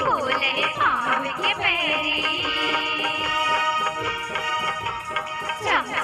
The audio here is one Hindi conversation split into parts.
फूले पाँव के पैरी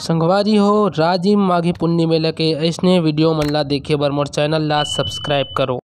संगवारी हो, राजिम माघी पुन्नी मेला के ऐसने वीडियो मन ला देखे बर मोर चैनल ला सब्सक्राइब करो।